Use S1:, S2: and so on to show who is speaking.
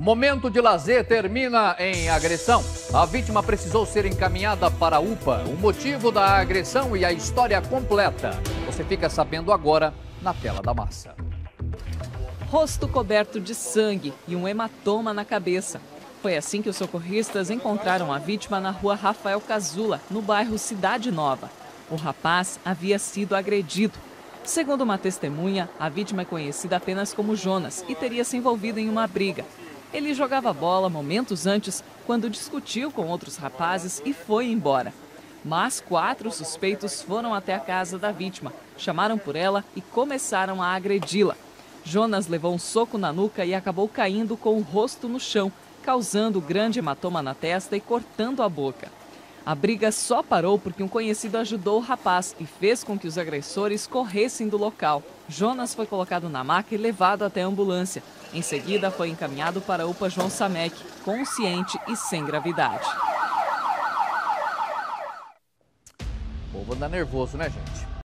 S1: Momento de lazer termina em agressão. A vítima precisou ser encaminhada para a UPA. O motivo da agressão e a história completa. Você fica sabendo agora na tela da massa.
S2: Rosto coberto de sangue e um hematoma na cabeça. Foi assim que os socorristas encontraram a vítima na rua Rafael Casula, no bairro Cidade Nova. O rapaz havia sido agredido. Segundo uma testemunha, a vítima é conhecida apenas como Jonas e teria se envolvido em uma briga. Ele jogava bola momentos antes, quando discutiu com outros rapazes e foi embora. Mas quatro suspeitos foram até a casa da vítima, chamaram por ela e começaram a agredi-la. Jonas levou um soco na nuca e acabou caindo com o rosto no chão, causando grande hematoma na testa e cortando a boca. A briga só parou porque um conhecido ajudou o rapaz e fez com que os agressores corressem do local. Jonas foi colocado na maca e levado até a ambulância. Em seguida, foi encaminhado para a UPA João Samek, consciente e sem gravidade.
S1: O povo anda nervoso, né, gente?